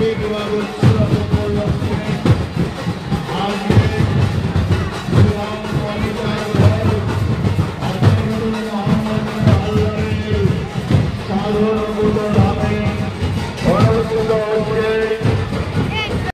baby, I would